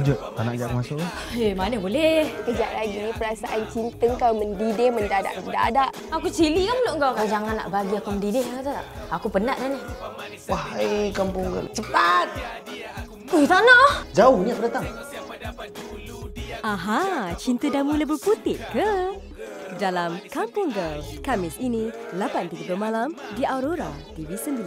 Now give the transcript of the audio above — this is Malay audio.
Kejap, tak nak kejap masuk. Eh, mana boleh. Kejap lagi, perasaan cinta kau mendidih mendadak-mendadak. Aku cili kan mulut kau. Kau jangan nak bagi aku mendidih, kata tak? Aku penat dah ni. Wahai kampung kau. Cepat! Eh, tak nak. Jauh ni aku datang. Aha, cinta dah mula berputik ke? Dalam Kampung Girl, Kamis ini, 8.30 malam di Aurora TV 9.